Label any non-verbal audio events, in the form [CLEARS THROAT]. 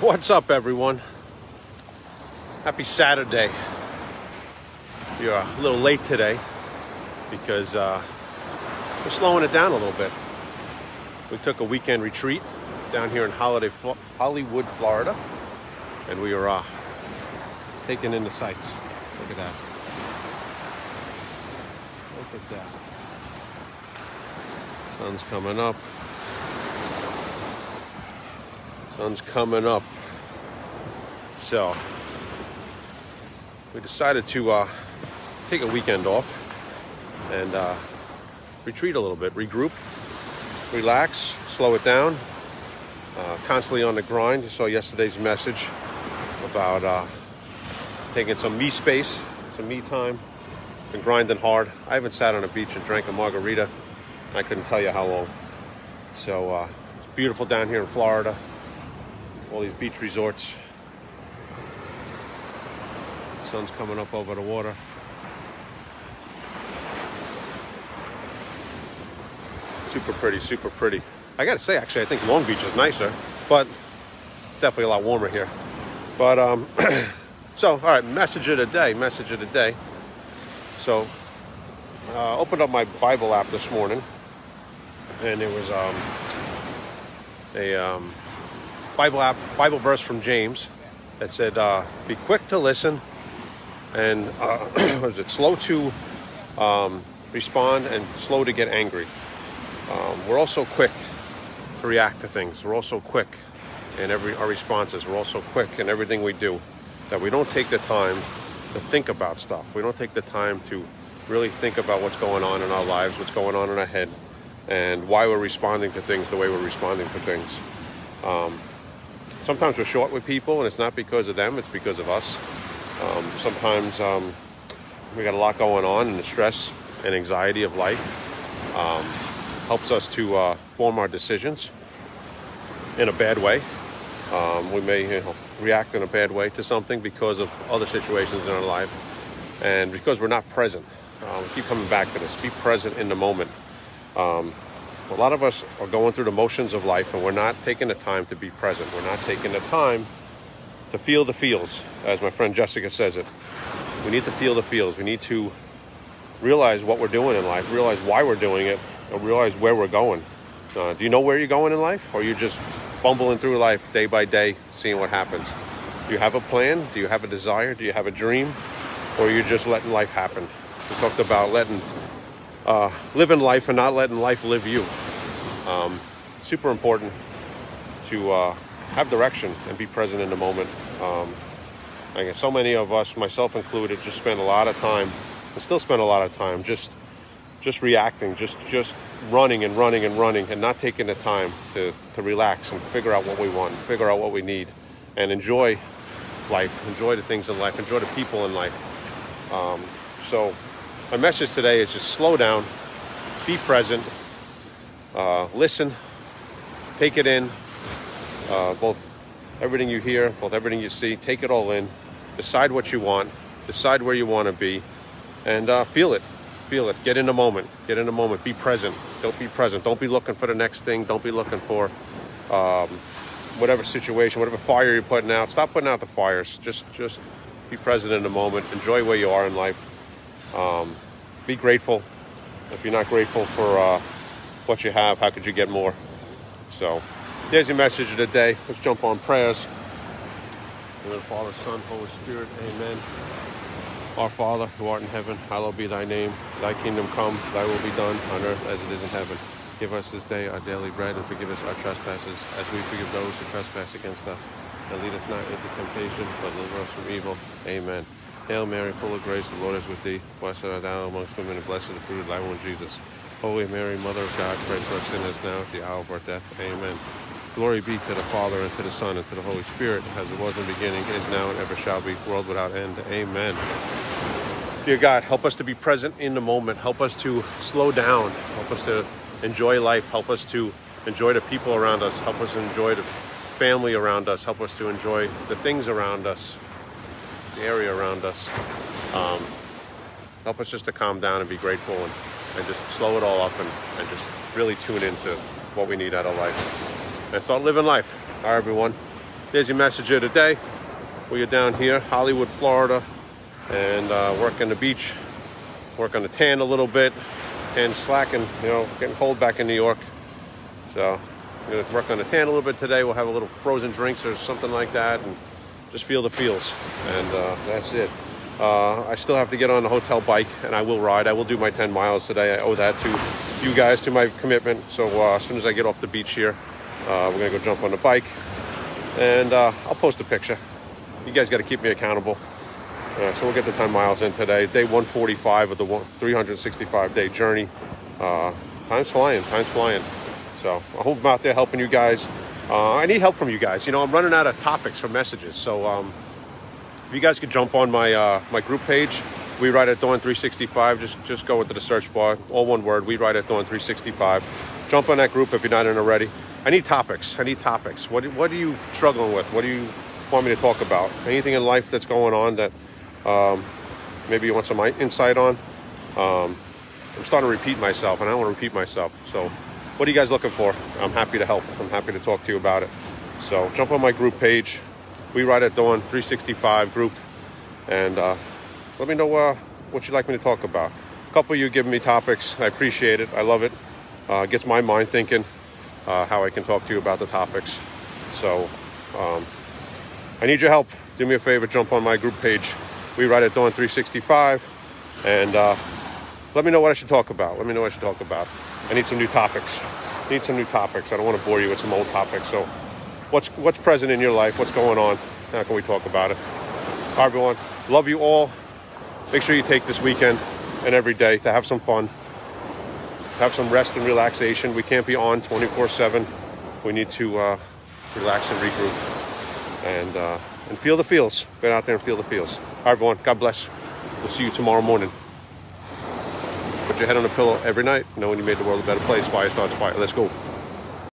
What's up, everyone? Happy Saturday. You're a little late today because uh, we're slowing it down a little bit. We took a weekend retreat down here in Holiday, Hollywood, Florida, and we are uh, taking in the sights. Look at that. Look at that. Sun's coming up. Sun's coming up. So, we decided to uh, take a weekend off and uh, retreat a little bit, regroup, relax, slow it down. Uh, constantly on the grind. You saw yesterday's message about uh, taking some me space, some me time. Been grinding hard. I haven't sat on a beach and drank a margarita. I couldn't tell you how long. So uh, it's beautiful down here in Florida. All these beach resorts. sun's coming up over the water. Super pretty, super pretty. I gotta say, actually, I think Long Beach is nicer, but definitely a lot warmer here. But, um, [CLEARS THROAT] so, all right, message of the day, message of the day. So, uh, opened up my Bible app this morning, and it was um, a um, Bible app, Bible verse from James that said, uh, "Be quick to listen, and uh, [CLEARS THROAT] was it slow to um, respond and slow to get angry." Um, we're also quick to react to things. We're also quick in every our responses. We're also quick in everything we do. That we don't take the time to think about stuff. We don't take the time to really think about what's going on in our lives, what's going on in our head, and why we're responding to things the way we're responding to things. Um, sometimes we're short with people, and it's not because of them; it's because of us. Um, sometimes um, we got a lot going on, and the stress and anxiety of life um, helps us to uh, form our decisions in a bad way. Um, we may you know, react in a bad way to something because of other situations in our life and because we're not present. Uh, we keep coming back to this be present in the moment. A lot of us are going through the motions of life and we're not taking the time to be present. We're not taking the time to feel the feels, as my friend Jessica says it. We need to feel the feels. We need to realize what we're doing in life, realize why we're doing it, and realize where we're going. Uh, do you know where you're going in life? Or are you just bumbling through life day by day, seeing what happens? Do you have a plan? Do you have a desire? Do you have a dream? Or are you just letting life happen? We talked about letting, uh, living life and not letting life live you. Um, super important to uh, have direction and be present in the moment. Um, I guess so many of us, myself included, just spend a lot of time, and still spend a lot of time just just reacting, just just running and running and running, and not taking the time to to relax and figure out what we want, figure out what we need, and enjoy life, enjoy the things in life, enjoy the people in life. Um, so, my message today is just slow down, be present, uh, listen, take it in, uh, both everything you hear, both everything you see, take it all in, decide what you want, decide where you want to be, and uh, feel it feel it. Get in the moment. Get in the moment. Be present. Don't be present. Don't be looking for the next thing. Don't be looking for um, whatever situation, whatever fire you're putting out. Stop putting out the fires. Just, just be present in the moment. Enjoy where you are in life. Um, be grateful. If you're not grateful for uh, what you have, how could you get more? So, there's your message of the day. Let's jump on prayers. In the Father, Son, Holy Spirit. Amen. Our Father, who art in heaven, hallowed be thy name. Thy kingdom come, thy will be done on earth as it is in heaven. Give us this day our daily bread and forgive us our trespasses as we forgive those who trespass against us. And lead us not into temptation, but deliver us from evil. Amen. Hail Mary, full of grace, the Lord is with thee. Blessed art thou amongst women, and blessed is the fruit of thy womb, Jesus. Holy Mary, Mother of God, pray for us sinners now at the hour of our death. Amen. Glory be to the Father, and to the Son, and to the Holy Spirit, as it was in the beginning, is now, and ever shall be, world without end. Amen. Dear God, help us to be present in the moment. Help us to slow down. Help us to enjoy life. Help us to enjoy the people around us. Help us to enjoy the family around us. Help us to enjoy the things around us, the area around us. Um, help us just to calm down and be grateful and, and just slow it all up and, and just really tune into what we need out of life and start living life. All right, everyone. there's your message of the day. We are down here, Hollywood, Florida, and uh, working the beach, work on the tan a little bit, and slacking, you know, getting cold back in New York. So I'm gonna work on the tan a little bit today. We'll have a little frozen drinks or something like that, and just feel the feels. And uh, that's it. Uh, I still have to get on the hotel bike, and I will ride. I will do my 10 miles today. I owe that to you guys, to my commitment. So uh, as soon as I get off the beach here, uh, we're gonna go jump on the bike, and uh, I'll post a picture. You guys got to keep me accountable. Uh, so we'll get the 10 miles in today. Day 145 of the 365 day journey. Time's flying. Time's flying. So I hope I'm out there helping you guys. Uh, I need help from you guys. You know, I'm running out of topics for messages. So um, if you guys could jump on my uh, my group page, We Ride at Dawn 365. Just just go into the search bar, all one word. We Ride at Dawn 365. Jump on that group if you're not in already. I need topics. I need topics. What what are you struggling with? What do you want me to talk about? Anything in life that's going on that um, maybe you want some insight on? Um, I'm starting to repeat myself, and I don't want to repeat myself. So what are you guys looking for? I'm happy to help. I'm happy to talk to you about it. So jump on my group page. We Ride at Dawn 365 group, and uh, let me know uh, what you'd like me to talk about. A couple of you giving me topics. I appreciate it. I love it. Uh, gets my mind thinking uh, how I can talk to you about the topics. So um, I need your help. Do me a favor, jump on my group page. We Ride at Dawn 365, and uh, let me know what I should talk about. Let me know what I should talk about. I need some new topics. I need some new topics. I don't want to bore you with some old topics. So, what's what's present in your life? What's going on? How can we talk about it? All right, everyone. Love you all. Make sure you take this weekend and every day to have some fun, have some rest and relaxation. We can't be on 24/7. We need to uh, relax and regroup and uh, and feel the feels. Get out there and feel the feels. All right, everyone. God bless. We'll see you tomorrow morning. Put your head on a pillow every night, knowing you made the world a better place. Fire starts fire. Let's go.